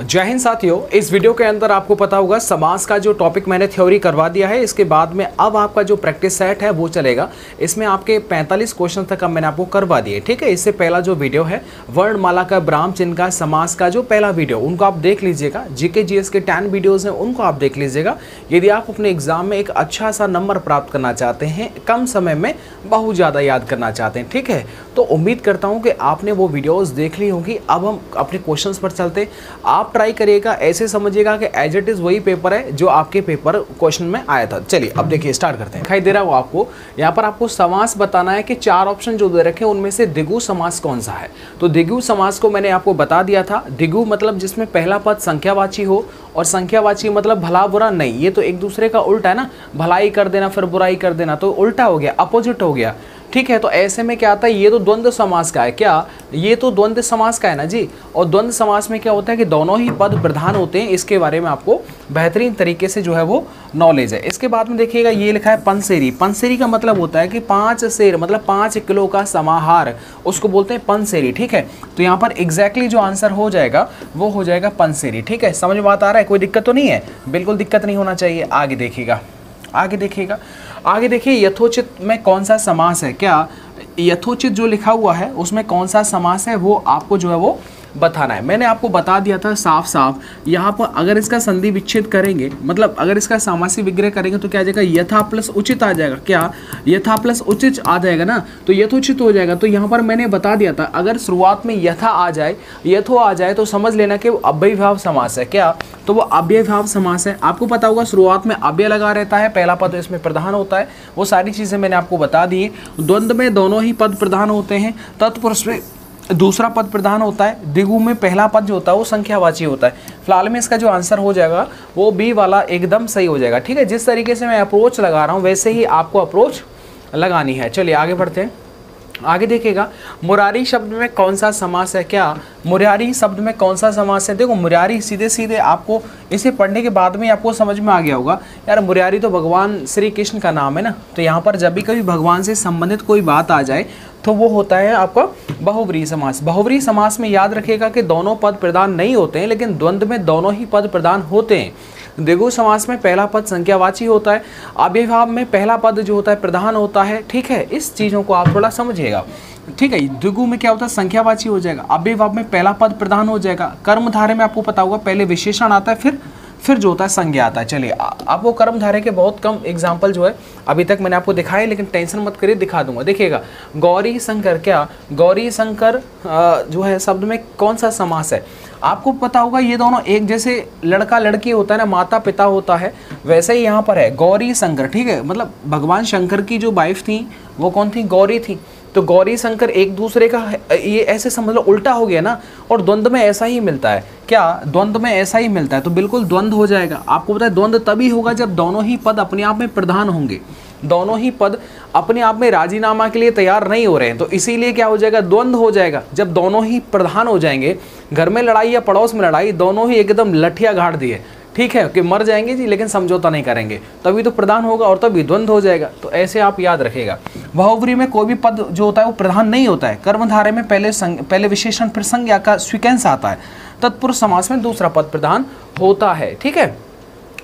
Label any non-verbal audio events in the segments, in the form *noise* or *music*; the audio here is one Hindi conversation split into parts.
जय हिंद साथियों, इस वीडियो के अंदर आपको पता होगा समास का जो टॉपिक मैंने थ्योरी करवा दिया है, इसके बाद में अब आपका जो प्रैक्टिस सेट है, वो चलेगा। इसमें आपके 45 क्वेश्चन तक अब मैंने आपको करवा दिए, ठीक है? इससे पहला जो वीडियो है, वर्णमाला का ब्राह्म चिन्ह का समास का जो पहला वीडियो उनको आप देख लीजिएगा। जीके जीएस के टेन वीडियोज़ हैं, उनको आप देख लीजिएगा। यदि आप अपने एग्ज़ाम में एक अच्छा सा नंबर प्राप्त करना चाहते हैं, कम समय में बहुत ज़्यादा याद करना चाहते हैं, ठीक है? तो उम्मीद करता हूँ कि आपने वो वीडियोज़ देख ली होंगी। अब हम अपने क्वेश्चन पर चलते। आप ट्राई करिएगा, ऐसे समझिएगा कि एज इट इज़ वही पेपर है जो आपके पेपर क्वेश्चन में आया था। चलिए, अब देखिए स्टार्ट करते हैं। दिखाई दे रहा हो आपको। यहाँ पर आपको समास बताना है कि चार ऑप्शन जो दे रखे उनमें से दिगु समास कौन सा है? तो दिगु समास को मैंने आपको बता दिया था। दिगु मतलब जिसमें पहला पद संख्यावाची हो, और संख्यावाची मतलब भला बुरा नहीं। ये तो एक दूसरे का उल्टा है ना। भलाई कर देना, फिर बुराई कर देना। तो उल्टा हो गया अपोजिट हो गया। ठीक है तो ऐसे में क्या आता है, ये तो द्वंद्व समास का है क्या? ये तो द्वंद्व समास का है ना जी? और द्वंद्व समास में क्या होता है कि दोनों ही पद प्रधान होते हैं, इसके बारे में आपको बेहतरीन तरीके से जो है वो नॉलेज है। इसके बाद में देखिएगा, ये लिखा है पंसेरी पंसेरी का मतलब होता है कि पाँच शेर मतलब पाँच किलो का समाहार, उसको बोलते हैं पंसेरी ठीक है? तो यहाँ पर एग्जैक्टली जो आंसर हो जाएगा, वो हो जाएगा पंसेरी ठीक है? समझ में बात आ रहा है? कोई दिक्कत तो नहीं है? बिल्कुल दिक्कत नहीं होना चाहिए। आगे देखिएगा। आगे देखिएगा। आगे देखिए, यथोचित में कौन सा समास है? क्या यथोचित जो लिखा हुआ है, उसमें कौन सा समास है, वो आपको जो है वो बताना है। मैंने आपको बता दिया था साफ़ साफ़, यहाँ पर अगर इसका संधि विच्छेद करेंगे मतलब अगर इसका सामासी विग्रह करेंगे तो क्या आ जाएगा? यथा प्लस उचित आ जाएगा। क्या? यथा प्लस उचित आ जाएगा ना? तो यथोचित हो जाएगा। तो यहाँ पर मैंने बता दिया था, अगर शुरुआत में यथा आ जाए, यथो आ जाए तो समझ लेना कि वो अव्यभाव समास है। क्या? तो वो अव्यभाव समास है। आपको पता होगा, शुरुआत में अव्यय लगा रहता है, पहला पद इसमें प्रधान होता है। वो सारी चीज़ें मैंने आपको बता दी द्वंद्व में दोनों ही पद प्रधान होते हैं। तत्पुरुष में दूसरा पद प्रधान होता है, दिगु में पहला पद जो होता है वो संख्यावाची होता है। फ़िलहाल में इसका जो आंसर हो जाएगा, वो बी वाला एकदम सही हो जाएगा, ठीक है? जिस तरीके से मैं अप्रोच लगा रहा हूँ, वैसे ही आपको अप्रोच लगानी है। चलिए, आगे बढ़ते हैं। आगे देखिएगा, मुरारी शब्द में कौन सा समास है क्या? मुरारी शब्द में कौन सा समास है? देखो, मुरारी सीधे सीधे आपको इसे पढ़ने के बाद में आपको समझ में आ गया होगा। यार, मुरारी तो भगवान श्री कृष्ण का नाम है ना? तो यहाँ पर जब भी कभी भगवान से संबंधित कोई बात आ जाए तो वो होता है आपका बहुवरी समास। बहुवरी समास में याद रखिएगा कि दोनों पद प्रदान नहीं होते हैं, लेकिन द्वंद्व में दोनों ही पद प्रदान होते हैं। दिगु समास में पहला पद संख्यावाची होता है, अभिभाव में पहला पद जो होता है प्रधान होता है। ठीक है, इस चीज़ों को आप थोड़ा समझिएगा। ठीक है, द्विगु में क्या होता है? संख्यावाची हो जाएगा। अभिभाव में पहला पद प्रधान हो जाएगा। कर्मधारे में आपको पता होगा, पहले विशेषण आता है, फिर फिर जो होता है, संज्ञा आता है। चलिए आप वो कर्मधारे के बहुत कम एग्ज़ाम्पल जो है, अभी तक मैंने आपको दिखाए, लेकिन टेंशन मत करिए, दिखा दूँगा। देखिएगा, गौरी शंकर, क्या? गौरी शंकर जो है, शब्द में कौन सा समास है? आपको पता होगा, ये दोनों एक जैसे लड़का लड़की होता है ना माता पिता होता है, वैसे ही यहाँ पर है। गौरी शंकर, ठीक है? मतलब भगवान शंकर की जो वाइफ थी, वो कौन थी? गौरी थी। तो गौरी शंकर एक दूसरे का ये ऐसे समझ लो, उल्टा हो गया ना, और द्वंद्व में ऐसा ही मिलता है। क्या? द्वंद्व में ऐसा ही मिलता है तो बिल्कुल द्वंद्व हो जाएगा। आपको पता है द्वंद्व तभी होगा जब दोनों ही पद अपने आप में प्रधान होंगे। दोनों ही पद अपने आप में राजीनामा के लिए तैयार नहीं हो रहे हैं तो इसीलिए क्या हो जाएगा? द्वंद्व हो जाएगा। जब दोनों ही प्रधान हो जाएँगे, घर में लड़ाई या पड़ोस में लड़ाई, दोनों ही एकदम लठिया गाड़ दिए। ठीक है कि मर जाएँगे जी लेकिन समझौता नहीं करेंगे। तभी तो प्रधान होगा और तभी द्वंद्व हो जाएगा। तो ऐसे आप याद रखेगा। बहुवरी में कोई भी पद जो होता है वो प्रधान नहीं होता है। कर्मधारे में पहले संग, पहले विशेषण फिर संज्ञा का स्वीकेंस आता है। तत्पुरुष समास में दूसरा पद प्रधान होता है। ठीक है?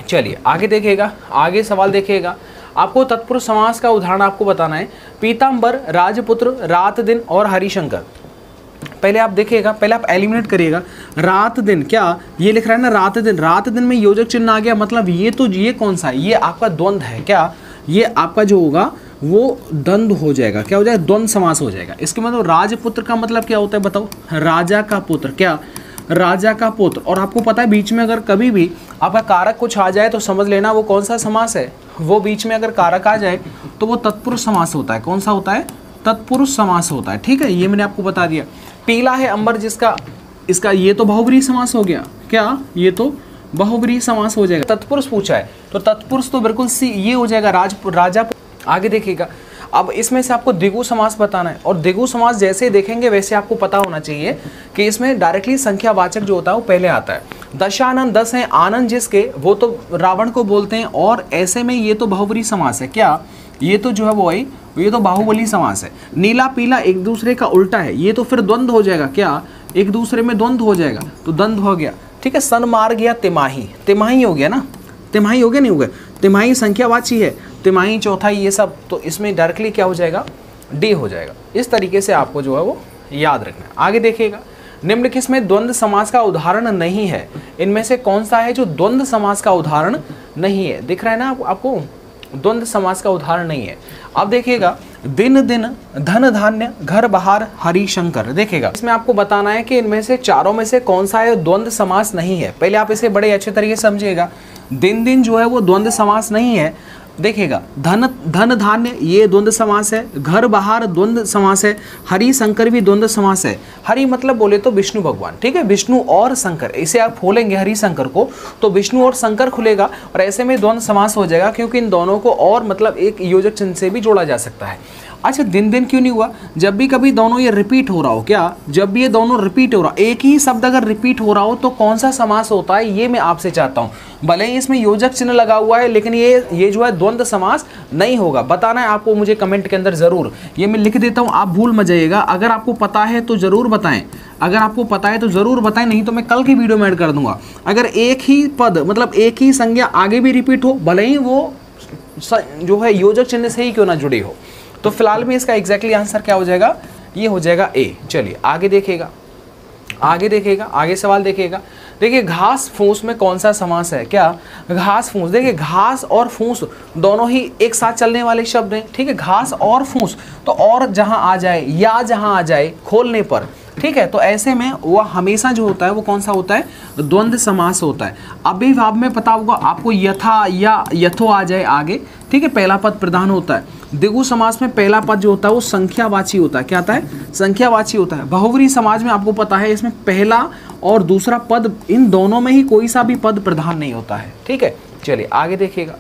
चलिए आगे देखिएगा आगे सवाल देखिएगा। आपको तत्पुरुष समास का उदाहरण आपको बताना है। पीताम्बर राजपुत्र रात दिन और हरिशंकर। पहले आप देखिएगा, पहले आप एलिमिनेट करिएगा। रात दिन, क्या? ये लिख रहा है ना, रात दिन। रात दिन में योजक चिन्ह आ गया मतलब ये तो ये कौन सा है? ये आपका द्वंद्व है, क्या? ये आपका जो होगा, वो द्वंद्व हो जाएगा। क्या हो जाएगा? द्वंद्व समास हो जाएगा। इसके मतलब राजपुत्र का मतलब क्या होता है बताओ? राजा का पुत्र, क्या? राजा का पुत्र। और आपको पता है, बीच में अगर कभी भी आपका कारक कुछ आ जाए तो समझ लेना वो कौन सा समास है। वो बीच में अगर कारक आ जाए तो वो तत्पुरुष समास होता है। कौन सा होता है? तत्पुरुष समास होता है। ठीक है? ये मैंने आपको बता दिया। पीला है अंबर जिसका, इसका ये तो बहुबरी समास हो गया। क्या? ये तो बहुबरी समास हो जाएगा। तत्पुरुष पूछा है। तो तत्पुरुष तो बिल्कुल सी, ये हो जाएगा राज, राजा आगे देखिएगा। अब इसमें से आपको दिगु समास बताना है। और दिगु समास जैसे देखेंगे, वैसे आपको पता होना चाहिए कि इसमें डायरेक्टली संख्यावाचक जो होता है, वो पहले आता है। दशानंद दस है आनंद जिसके, वो तो रावण को बोलते हैं, और ऐसे में ये तो बहुबरी समास है। क्या? ये तो जो है वो है ये तो बाहुबली समास है। नीला पीला एक दूसरे का उल्टा है ये तो फिर द्वंद्व हो जाएगा क्या? एक दूसरे में द्वंद्व हो जाएगा तो द्वंद्व हो गया। ठीक है सनमार्ग या तिमाही। तिमाही हो गया ना? तिमाही हो गया नहीं हो गया? तिमाही संख्यावाची है तिमाही चौथाई ये सब तो इसमें डायरेक्टली क्या हो जाएगा? डी हो जाएगा। इस तरीके से आपको जो है वो याद रखना आगे देखिएगा निम्नलिखित में द्वंद्व समास का उदाहरण नहीं है? इनमें से कौन सा है जो द्वंद्व समास का उदाहरण नहीं है? दिख रहा है ना आप, आपको? द्वंद्व समास का उदाहरण नहीं है। अब देखिएगा, दिन दिन धन धान्य, घर बहार हरिशंकर देखिएगा। इसमें आपको बताना है कि इनमें से चारों में से कौन सा है द्वंद्व समास नहीं है। पहले आप इसे बड़े अच्छे तरीके समझिएगा। दिन दिन जो है वो द्वंद्व समास नहीं है। देखिएगा धन धन धान्य, ये द्वंद्व समास है, घर, बाहर द्वंद्व समास है, हरि शंकर भी द्वंद्व समास है। हरि मतलब बोले तो विष्णु भगवान, ठीक है? विष्णु और शंकर इसे आप खोलेंगे हरि शंकर को तो विष्णु और शंकर खुलेगा, और ऐसे में द्वंद्व समास हो जाएगा, क्योंकि इन दोनों को और मतलब एक योजक चिन्ह से भी जोड़ा जा सकता है। अच्छा दिन दिन क्यों नहीं हुआ? जब भी कभी दोनों ये रिपीट हो रहा हो, क्या? जब भी ये दोनों रिपीट हो रहा, एक ही शब्द अगर रिपीट हो रहा हो तो कौन सा समास होता है, ये मैं आपसे चाहता हूँ। भले ही इसमें योजक चिन्ह लगा हुआ है, लेकिन ये ये जो है द्वंद्व समास नहीं होगा। बताना है आपको मुझे कमेंट के अंदर ज़रूर। ये मैं लिख देता हूँ, आप भूल मत जाइएगा। अगर आपको पता है तो ज़रूर बताएँ। अगर आपको पता है तो ज़रूर बताएँ, नहीं तो मैं कल की वीडियो में ऐड कर दूँगा। अगर एक ही पद मतलब एक ही संज्ञा आगे भी रिपीट हो, भले ही वो जो है योजक चिन्ह से ही क्यों ना जुड़ी हो। तो फ़िलहाल में इसका एग्जैक्टली आंसर क्या हो जाएगा? ये हो जाएगा ए चलिए, आगे देखेगा आगे देखेगा आगे सवाल देखेगा देखिए, घास फूस में कौन सा समास है? क्या? घास फूस। देखिए, घास और फूस दोनों ही एक साथ चलने वाले शब्द हैं, ठीक है? घास और फूस तो और जहाँ आ जाए या जहाँ आ जाए खोलने पर, ठीक है? तो ऐसे में वह हमेशा जो होता है, वो कौन सा होता है? द्वंद्व समास होता है। अभिभाव में पता होगा, आपको यथा या यथो आ जाए आगे ठीक है, पहला पद प्रधान होता है। दिगु समाज में पहला पद जो होता है, वो संख्यावाची होता है। क्या आता है? संख्यावाची होता है। बहुवरी समाज में आपको पता है, इसमें पहला और दूसरा पद, इन दोनों में ही कोई सा भी पद प्रधान नहीं होता है। ठीक है? चलिए, आगे देखिएगा।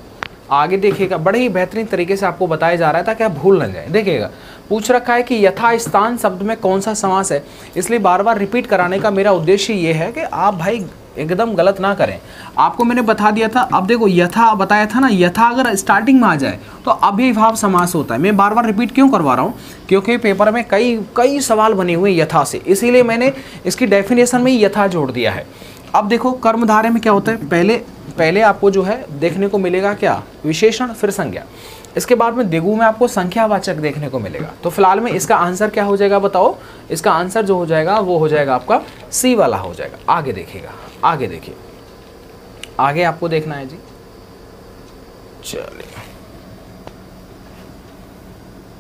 आगे देखिएगा। बड़े ही बेहतरीन तरीके से आपको बताया जा रहा है, ताकि आप भूल ना जाए। देखिएगा। पूछ रखा है कि यथा स्थान शब्द में कौन सा समास है? इसलिए बार बार रिपीट कराने का मेरा उद्देश्य ये है कि आप भाई एकदम गलत ना करें। आपको मैंने बता दिया था, अब देखो यथा बताया था ना, यथा अगर स्टार्टिंग में आ जाए तो अभिभाव समास होता है। मैं बार बार रिपीट क्यों करवा रहा हूँ? क्योंकि पेपर में कई कई सवाल बने हुए यथा से। इसीलिए मैंने इसकी डेफिनेशन में यथा जोड़ दिया है। अब देखो कर्मधारे में क्या होता है? पहले पहले आपको जो है देखने को मिलेगा क्या? विशेषण, फिर संज्ञा। इसके बाद में दिगु में आपको संख्यावाचक देखने को मिलेगा। तो फ़िलहाल में इसका आंसर क्या हो जाएगा बताओ? इसका आंसर जो हो जाएगा, वो हो जाएगा आपका सी वाला हो जाएगा। आगे देखिएगा, आगे देखिए। आगे आपको देखना है जी। चलिए।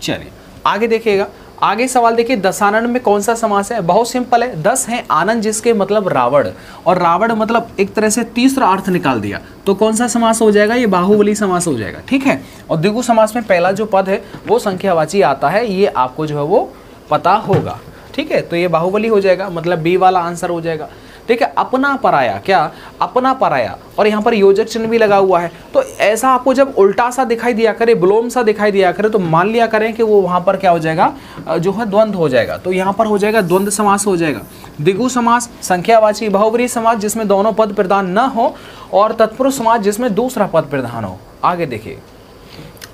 चलिए, आगे देखिएगा। आगे सवाल देखिए, दसानंद में कौन सा समास है? बहुत सिंपल है, दस है आनंद, जिसके मतलब रावण। और रावण मतलब एक तरह से तीसरा अर्थ निकाल दिया। तो कौन सा समास हो जाएगा? ये बाहुबली समास हो जाएगा, ठीक है? और दिगु समास में पहला जो पद है, वो संख्यावाची आता है, ये आपको जो है वो पता होगा, ठीक है? तो ये बाहुबली हो जाएगा मतलब बी वाला आंसर हो जाएगा। ठीक है, अपना पराया, क्या? अपना पराया। और यहाँ पर योजक चिन्ह भी लगा हुआ है। तो ऐसा आपको जब उल्टा सा दिखाई दिया करे, ब्लोम सा दिखाई दिया करे तो मान लिया करें कि वो वहाँ पर क्या हो जाएगा? जो है द्वंद्व हो जाएगा। तो यहाँ पर हो जाएगा द्वंद्व समास हो जाएगा। दिगु समास, संख्यावाची बहुवरी समाज जिसमें दोनों पद प्रदान न हो, और तत्पुरुष समाज जिसमें दूसरा पद प्रधान हो। आगे देखिए।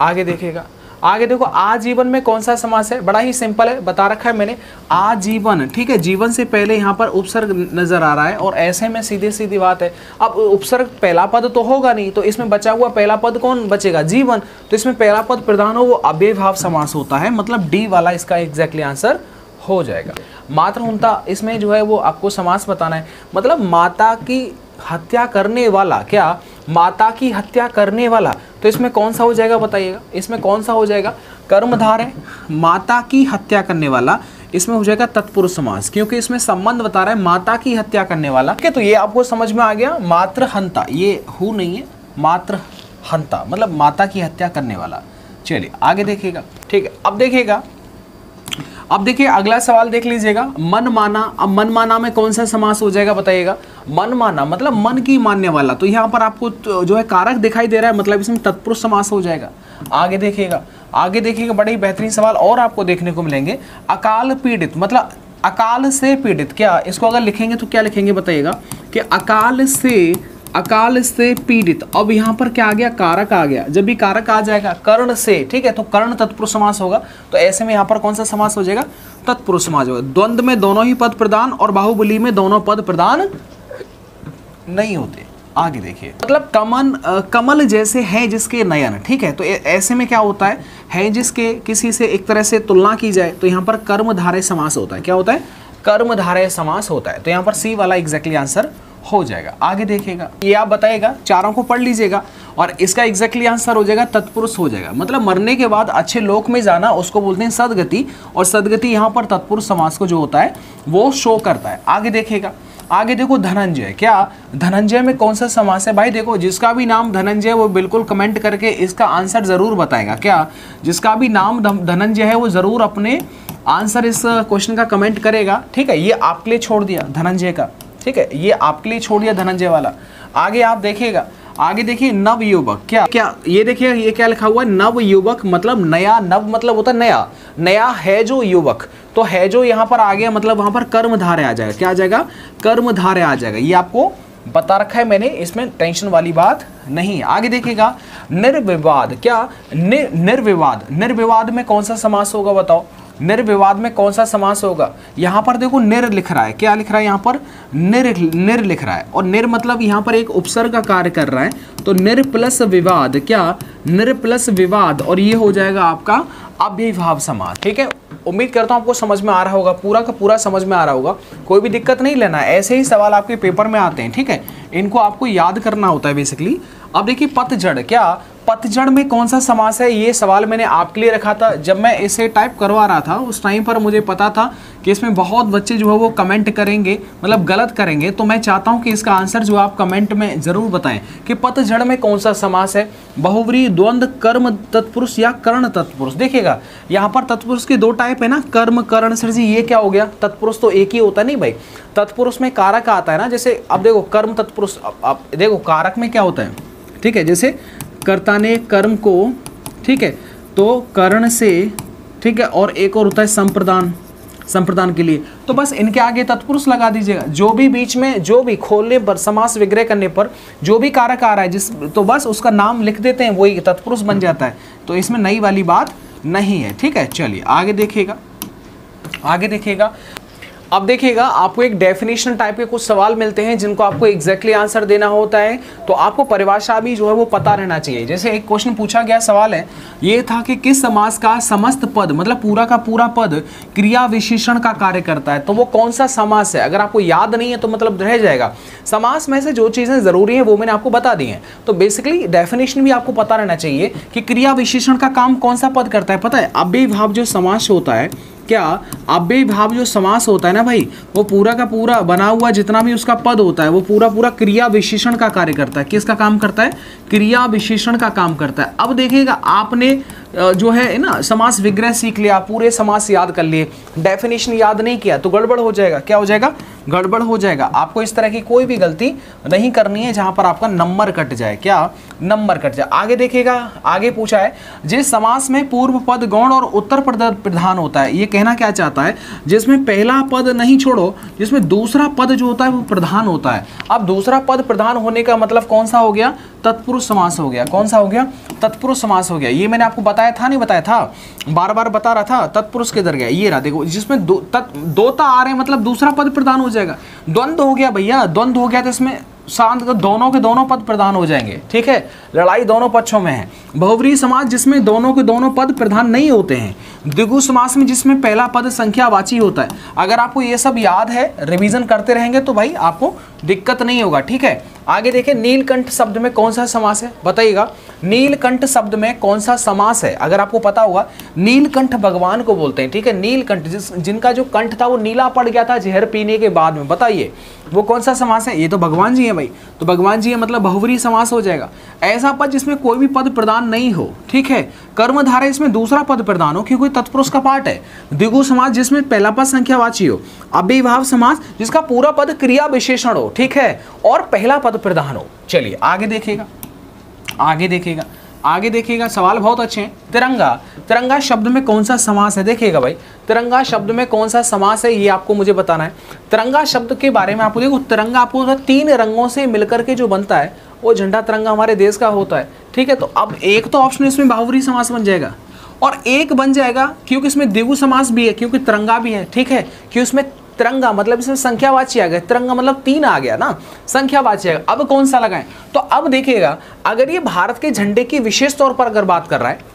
आगे देखेगा आगे देखो आजीवन में कौन सा समास है? बड़ा ही सिंपल है, बता रखा है मैंने। आजीवन ठीक है? जीवन से पहले यहाँ पर उपसर्ग नज़र आ रहा है और ऐसे में सीधे सीधी बात है। अब उपसर्ग पहला पद तो होगा नहीं तो इसमें बचा हुआ पहला पद कौन बचेगा? जीवन। तो इसमें पहला पद प्रधान हो, वो अव्यभाव समास होता है मतलब डी वाला इसका एग्जैक्टली आंसर हो जाएगा। मात्र मातृहुंता इसमें जो है वो आपको समास बताना है। मतलब माता की हत्या करने वाला क्या माता की हत्या करने वाला। तो इसमें कौन सा हो जाएगा बताइएगा? इसमें कौन सा हो जाएगा? कर्मधार है, माता की हत्या करने वाला। इसमें हो जाएगा तत्पुरुष समास क्योंकि इसमें संबंध बता रहा है माता की हत्या करने वाला। ठीक है तो ये आपको समझ में आ गया मात्र हंता ये हु नहीं है मात्र हंता मतलब माता की हत्या करने वाला। चलिए, आगे देखिएगा। ठीक है, अब देखेगा अब देखिए, अगला सवाल देख लीजिएगा। मन माना अब मन माना में कौन सा समास हो जाएगा बताइएगा। मन माना मतलब मन की मानने वाला। तो यहाँ पर आपको जो है कारक दिखाई दे रहा है मतलब इसमें तत्पुरुष समास हो जाएगा। आगे देखिएगा आगे देखिएगा, बड़े ही बेहतरीन सवाल और आपको देखने को मिलेंगे। अकाल पीड़ित मतलब अकाल से पीड़ित, क्या इसको अगर लिखेंगे तो क्या लिखेंगे बताइएगा कि अकाल से अकाल से पीड़ित। अब यहाँ पर क्या आ गया? कारक आ गया। जब भी कारक आ जाएगा कर्ण से ठीक है? तो कर्ण तत्पुरुष समास होगा। तो ऐसे में यहाँ पर कौन सा समास हो जाएगा? तत्पुरुष समास होगा। द्वंद्व में दोनों ही पद प्रदान और बाहुबली में दोनों पद प्रदान नहीं होते। आगे देखिए। मतलब कमन अ, कमल जैसे है जिसके नयन ठीक है? तो ऐसे में क्या होता है? है जिसके किसी से एक तरह से तुलना की जाए तो यहाँ पर कर्मधारय समास होता है। क्या होता है? कर्मधारय समास होता है। तो यहाँ पर सी वाला एग्जैक्टली आंसर हो जाएगा। आगे देखेगा ये आप बताएगा चारों को पढ़ लीजिएगा और इसका एग्जैक्टली आंसर हो जाएगा, तत्पुरुष हो जाएगा। मतलब मरने के बाद अच्छे लोक में जाना, उसको बोलते हैं सदगति और सदगति यहाँ पर तत्पुरुष समास को जो होता है, वो शो करता है। आगे देखेगा आगे देखो धनंजय। क्या धनंजय में कौन सा समास है? भाई देखो, जिसका भी नाम धनंजय, वो बिल्कुल कमेंट करके इसका आंसर ज़रूर बताएगा। क्या जिसका भी नाम धनंजय है, वो ज़रूर अपने आंसर इस क्वेश्चन का कमेंट करेगा। ठीक है, ये आपके लिए छोड़ दिया धनंजय का। ठीक है ये आपके लिए छोड़ दिया धनंजय वाला। आगे आप देखिएगा आगे देखिए नव युवक क्या क्या ये देखिए ये क्या लिखा हुआ है? नव युवक मतलब नया नव मतलब होता है नया नया है जो युवक। तो है जो यहाँ पर आ गया मतलब वहाँ पर कर्मधारय आ जाएगा। क्या आ जाएगा? कर्मधारय आ जाएगा। ये आपको बता रखा है मैंने इसमें टेंशन वाली बात नहीं आगे देखिएगा निर्विवाद क्या नि, निर्विवाद निर्विवाद में कौन सा समास होगा बताओ। निर्विवाद में कौन सा समास होगा? यहाँ पर देखो निर लिख रहा है। क्या लिख रहा है यहाँ पर? निर निर लिख रहा है। और निर मतलब यहाँ पर एक उपसर्ग का कार्य कर रहा है। तो निर प्लस विवाद, क्या? निर प्लस विवाद। और ये हो जाएगा आपका अव्ययभाव समास। ठीक है? उम्मीद करता हूँ आपको समझ में आ रहा होगा। पूरा का पूरा समझ में आ रहा होगा। कोई भी दिक्कत नहीं लेना ऐसे ही सवाल आपके पेपर में आते हैं। ठीक है? इनको आपको याद करना होता है बेसिकली अब देखिए पतझड़, क्या? पतझड़ में कौन सा समास है? ये सवाल मैंने आपके लिए रखा था। जब मैं इसे टाइप करवा रहा था उस टाइम पर मुझे पता था कि इसमें बहुत बच्चे जो है वो कमेंट करेंगे मतलब गलत करेंगे। तो मैं चाहता हूँ कि इसका आंसर जो आप कमेंट में ज़रूर बताएँ कि पतझड़ में कौन सा समास है। बहुवरी द्वंद्व कर्म तत्पुरुष या कर्ण तत्पुरुष? देखिएगा यहाँ पर तत्पुरुष के दो टाइप है ना। कर्म कर्ण सर जी ये क्या हो गया? तत्पुरुष तो एक ही होता नहीं भाई। तत्पुरुष में कारक आता है ना जैसे अब देखो कर्म तत्पुरुष अब, देखो कारक में क्या होता है? ठीक है जैसे कर्ता ने कर्म को, ठीक है तो कर्ण से, ठीक है, और एक और होता है संप्रदान संप्रदान के लिए। तो बस इनके आगे तत्पुरुष लगा दीजिएगा। जो भी बीच में, जो भी खोलने पर, समास विग्रह करने पर, जो भी कारक आ रहा है, जिस तो बस उसका नाम लिख देते हैं, वही तत्पुरुष बन जाता है। तो इसमें नई वाली बात नहीं है, ठीक है? चलिए, आगे देखिएगा आगे देखिएगा। अब देखिएगा, आपको एक डेफिनेशन टाइप के कुछ सवाल मिलते हैं जिनको आपको एग्जैक्टली आंसर देना होता है। तो आपको परिभाषा भी जो है वो पता रहना चाहिए। जैसे एक क्वेश्चन पूछा गया सवाल है, ये था कि किस समास का समस्त पद मतलब पूरा का पूरा पद क्रिया विशेषण का कार्य करता है? तो वो कौन सा समास है? अगर आपको याद नहीं है तो मतलब रह जाएगा। समास में से जो चीज़ें ज़रूरी हैं वो मैंने आपको बता दी हैं। तो बेसिकली डेफिनेशन भी आपको पता रहना चाहिए कि क्रिया विशेषण का काम कौन सा पद करता है? पता है अव्ययभाव जो समास होता है क्या अव्यय भाव जो समास होता है ना भाई, वो पूरा का पूरा बना हुआ जितना भी उसका पद होता है, वो पूरा पूरा क्रिया विशेषण का कार्य करता है। किसका काम करता है? क्रिया विशेषण का काम करता है। अब देखिएगा, आपने जो है ना, समास विग्रह सीख लिया, पूरे समास याद कर लिए डेफिनेशन याद नहीं किया तो गड़बड़ हो जाएगा। क्या हो जाएगा? गड़बड़ हो जाएगा। आपको इस तरह की कोई भी गलती नहीं करनी है जहाँ पर आपका नंबर कट जाए। क्या? नंबर कट जाए। आगे देखिएगा, आगे पूछा है, जिस समास में पूर्व पद गौण और उत्तर पद प्रधान होता है, ये कहना क्या चाहता है? जिसमें पहला पद नहीं छोड़ो, जिसमें दूसरा पद जो होता है वो प्रधान होता है। अब दूसरा पद प्रधान होने का मतलब कौन सा हो गया? तत्पुरुष समास हो गया। कौन सा हो गया? तत्पुरुष समास हो गया। ये मैंने आपको बताया था, नहीं बताया था? बार बार बता रहा था, तत्पुरुष किधर गया? ये रहा, देखो, जिसमें दो, तत् दोता आ रहे हैं मतलब दूसरा पद प्रधान हो जाएगा। द्वंद हो गया भैया, द्वंद हो गया तो इसमें शांत दोनों के दोनों पद प्रधान हो जाएँगे, ठीक है? लड़ाई दोनों पक्षों में है। बहुवरी समाज जिसमें दोनों के दोनों पद प्रधान नहीं होते हैं द्विगु समास में जिसमें पहला पद संख्यावाची होता है। अगर आपको ये सब याद है रिवीजन करते रहेंगे तो भाई आपको दिक्कत नहीं होगा, ठीक है? आगे देखिए, नीलकंठ शब्द में कौन सा समास है? बताइएगा। नीलकंठ शब्द में कौन सा समास है? अगर आपको पता होगा, नीलकंठ भगवान को बोलते हैं, ठीक है? नीलकंठ, जिस, जिनका जो कंठ था वो नीला पड़ गया था जहर पीने के बाद में। बताइए, वो कौन सा समास है? ये तो भगवान जी है भाई। तो भगवान जी है मतलब बहुवरी समास हो जाएगा। ऐसा पद जिसमें कोई भी पद प्रदान नहीं हो, ठीक है? कर्मधारा इसमें दूसरा पद प्रदान हो, क्योंकि तत्पुरुष का पाठ है। द्विगु समाज जिसमें पहला पद संख्यावाची हो, अभिभाव समाज जिसका पूरा पद क्रिया विशेषण हो, ठीक है? और पहला पद प्रधान हो। चलिए, आगे देखिएगा। आगे देखिएगा। आगे देखिएगा, सवाल बहुत अच्छे हैं। तिरंगा। तिरंगा शब्द में कौन सा समास है? देखिएगा भाई। तिरंगा शब्द में कौन सा समास है, ये आपको मुझे बताना है। तिरंगा शब्द के बारे में आपको देखो, तिरंगा आपको तीन रंगों से मिलकर के जो बनता है, वो झंडा तिरंगा हमारे देश का होता है, ठीक है? तो अब एक तो ऑप्शन इसमें बाहुरी समास बन जाएगा। और एक बन जाएगा क्योंकि इसमें द्विगु समास भी है, क्योंकि तिरंगा भी है, ठीक है? कि उसमें तिरंगा मतलब इसमें संख्यावाची आ गया। तिरंगा मतलब तीन आ गया ना? संख्यावाची आ गया। अब कौन सा लगाएँ? तो अब देखिएगा, अगर ये भारत के झंडे की विशेष तौर पर अगर बात कर रहा है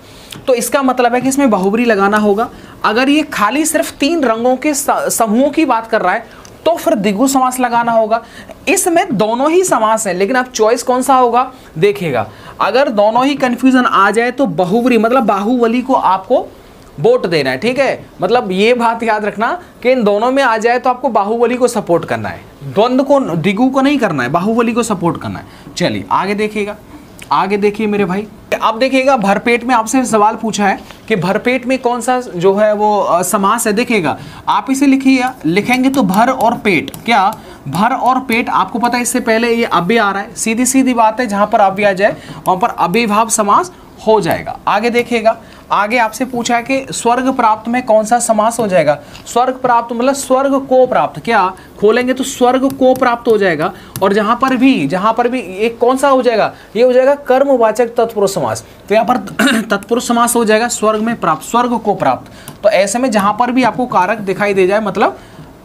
तो इसका मतलब है कि इसमें बहुबरी लगाना होगा। अगर ये खाली सिर्फ़ तीन रंगों के समूहों की बात कर रहा है तो फिर दिगु समास लगाना होगा। इसमें दोनों ही समास है, लेकिन आप चॉइस कौन सा होगा? देखिएगा अगर दोनों ही कंफ्यूजन आ जाए तो बहुवरी मतलब बाहुबली को आपको वोट देना है, ठीक है? मतलब ये बात याद रखना कि इन दोनों में आ जाए तो आपको बाहुबली को सपोर्ट करना है। द्वंद को, दिगु को नहीं करना है, बाहुबली को सपोर्ट करना है। चलिए, आगे देखिएगा। आगे देखिए मेरे भाई। अब देखिएगा, भरपेट में आपसे सवाल पूछा है कि भरपेट में कौन सा जो है वो समास है। देखिएगा, आप इसे लिखिए, लिखेंगे तो भर और पेट। क्या भर और पेट, आपको पता है, इससे पहले ये अव्य आ रहा है। सीधी सीधी बात है, जहाँ पर अव्य आ जाए, वहाँ पर अभिभाव समास हो जाएगा। आगे देखिएगा आगे आपसे पूछा है कि स्वर्ग प्राप्त में कौन सा समास हो जाएगा? स्वर्ग प्राप्त मतलब स्वर्ग को प्राप्त। क्या? खोलेंगे तो स्वर्ग को प्राप्त हो जाएगा। और जहाँ पर भी, जहाँ पर भी एक कौन सा हो जाएगा? ये हो जाएगा कर्मवाचक तत्पुरुष समास। तो यहाँ पर *clears throat* तत्पुरुष समास हो जाएगा, स्वर्ग में प्राप्त, स्वर्ग को प्राप्त। तो ऐसे में जहाँ पर भी आपको कारक दिखाई दे जाए मतलब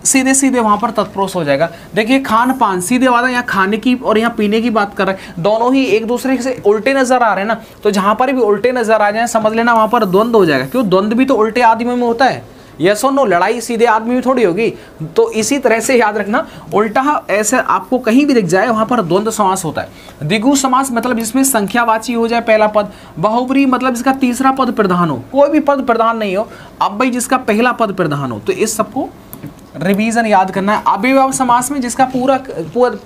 सीधे सीधे वहाँ पर तत्प्रोस हो जाएगा। देखिए खान पान सीधे वाला यहाँ खाने की और यहाँ पीने की बात कर रहे हैं। दोनों ही एक दूसरे से उल्टे नज़र आ रहे हैं ना। तो जहाँ पर भी उल्टे नज़र आ जाए, समझ लेना वहाँ पर द्वंद्व हो जाएगा। क्यों? द्वंद्व भी तो उल्टे आदमी में होता है। यस और नो लड़ाई सीधे आदमी में थोड़ी होगी। तो इसी तरह से याद रखना, उल्टा ऐसे आपको कहीं भी दिख जाए, वहाँ पर द्वंद्व समास होता है। दिगु समास मतलब जिसमें संख्यावाची हो जाए पहला पद, बहुबरी मतलब जिसका तीसरा पद प्रधान हो। कोई भी पद प्रधान नहीं हो। अब भाई जिसका पहला पद प्रधान हो। तो इस सबको रिवीजन याद करना है। अभिभाव समास में जिसका पूरा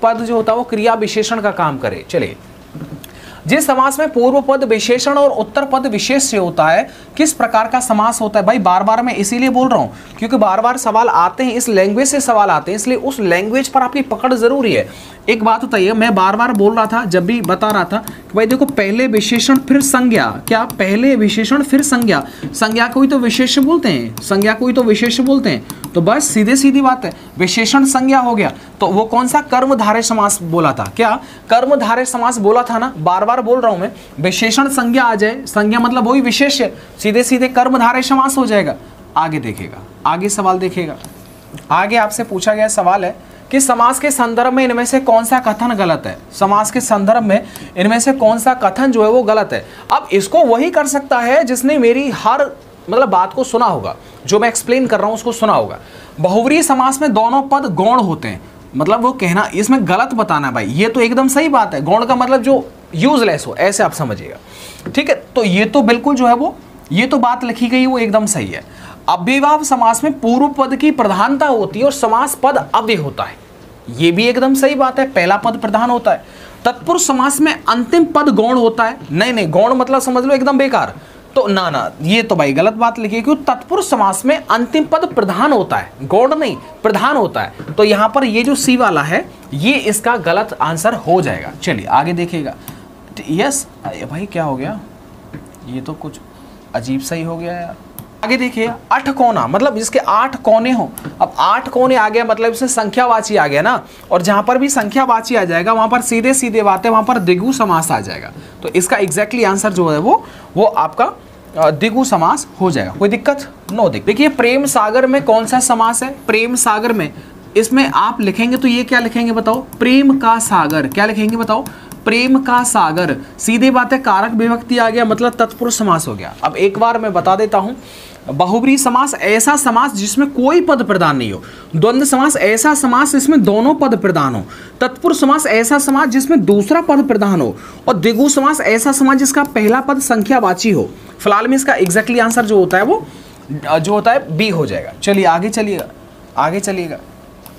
पद जो होता है वो क्रिया विशेषण का काम करे। चलिए। जिस समास में पूर्व पद विशेषण और उत्तर पद विशेष से होता है, किस प्रकार का समास होता है? भाई बार बार मैं इसीलिए बोल रहा हूँ, क्योंकि बार बार सवाल आते हैं, इस लैंग्वेज से सवाल आते हैं, इसलिए उस लैंग्वेज पर आपकी पकड़ ज़रूरी है। एक बात बताइए, मैं बार बार बोल रहा था, जब भी बता रहा था कि भाई देखो, पहले विशेषण, फिर संज्ञा। क्या पहले विशेषण, फिर संज्ञा? संज्ञा को ही तो विशेष बोलते हैं। संज्ञा को ही तो विशेष बोलते हैं। तो बस सीधे सीधी बात है, विशेषण संज्ञा हो गया। तो वो कौन सा कर्मधारय समास बोला था? क्या कर्मधारय समास बोला था ना? बार बार बोल रहा हूँ मैं, विशेषण संज्ञा आ जाए, संज्ञा मतलब वही विशेष सीधे सीधे कर्मधारय समास हो जाएगा। आगे देखेगा आगे सवाल देखेगा आगे आपसे पूछा गया सवाल है कि समाज के संदर्भ में इनमें से कौन सा कथन गलत है? समाज के संदर्भ में इनमें से कौन सा कथन जो है वो गलत है? अब इसको वही कर सकता है जिसने मेरी हर मतलब बात को सुना होगा। जो मैं एक्सप्लेन कर रहा हूँ, उसको सुना होगा। बहुवरी समास में दोनों पद गौण होते हैं। मतलब वो कहना, इसमें गलत बताना भाई। ये तो एकदम सही बात है। गौण का मतलब जो यूजलेस हो, ऐसे आप समझिएगा। ठीक है? तो ये तो बिल्कुल जो है वो, ये तो बात लिखी गई, वो एकदम सही है। अव्यवाव समास में पूर्व पद की प्रधानता होती है और समास पद अव्य होता है। ये भी एकदम सही बात है, पहला पद प्रधान होता है। तत्पुरुष समास में अंतिम पद गौण होता है। नहीं नहीं, गौण मतलब समझ लो एकदम बेकार। तो ना ना, ये तो भाई गलत बात लिखी क्योंकि तत्पुरुष समास में अंतिम पद प्रधान होता है। गौण नहीं, प्रधान होता है। तो यहाँ पर ये जो सी वाला है, ये इसका गलत आंसर हो जाएगा। चलिए, आगे देखिएगा। यस भाई, क्या हो गया? ये तो कुछ अजीब सा ही हो गया यार। आगे देखिए अठ कोना मतलब जिसके आठ कोने हो। अब आठ कोने आ गया मतलब इसमें संख्यावाची आ गया ना, और जहाँ पर भी संख्यावाची आ जाएगा, वहाँ पर सीधे सीधे बातें, वहाँ पर दिगु समास आ जाएगा। तो इसका एग्जैक्टली आंसर जो है वो वो आपका दिगु समास हो जाएगा। कोई दिक्कत? नो दिक्कत। देखिए, प्रेम सागर में कौन सा समास है? प्रेम सागर में। इसमें आप लिखेंगे तो ये क्या लिखेंगे बताओ? प्रेम का सागर। क्या लिखेंगे बताओ? प्रेम का सागर। सीधी बात है, कारक विभक्ति आ गया मतलब तत्पुरुष समास हो गया। अब एक बार मैं बता देता हूँ, बहुब्री समास ऐसा समास जिसमें कोई पद प्रदान नहीं हो। द्वंद्व समास ऐसा समास जिसमें दोनों पद प्रदान हो। तत्पुरुष समास ऐसा समास जिसमें दूसरा पद प्रदान हो। और दिगु समास ऐसा समास जिसका पहला पद संख्यावाची हो। फ़िलहाल में इसका एग्जैक्टली आंसर जो होता है वो, जो होता है बी हो जाएगा। चलिए, आगे चलिएगा आगे चलिएगा।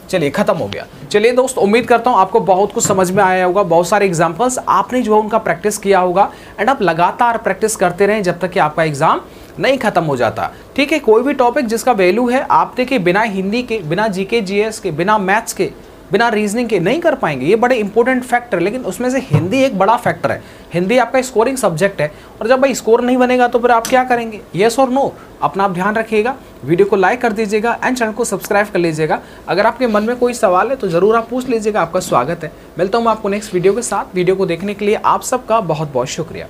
चलिए, खत्म हो गया। चलिए दोस्त, उम्मीद करता हूँ आपको बहुत कुछ समझ में आया होगा, बहुत सारे एग्जाम्पल्स आपने जो है उनका प्रैक्टिस किया होगा एंड आप लगातार प्रैक्टिस करते रहें जब तक कि आपका एग्ज़ाम नहीं खत्म हो जाता। ठीक है, कोई भी टॉपिक जिसका वैल्यू है, आप देखिए, बिना हिंदी के, बिना जीके जीएस के, बिना मैथ्स के बिना रीजनिंग के नहीं कर पाएँगे। ये बड़े इंपॉर्टेंट फैक्टर है, लेकिन उसमें से हिंदी एक बड़ा फैक्टर है। हिंदी आपका स्कोरिंग सब्जेक्ट है, और जब भाई स्कोर नहीं बनेगा तो फिर आप क्या करेंगे? येस और नो अपना आप ध्यान रखिएगा वीडियो को लाइक कर दीजिएगा एंड चैनल को सब्सक्राइब कर लीजिएगा। अगर आपके मन में कोई सवाल है तो ज़रूर आप पूछ लीजिएगा, आपका स्वागत है। मिलता हूँ आपको नेक्स्ट वीडियो के साथ। वीडियो को देखने के लिए आप सबका बहुत बहुत शुक्रिया।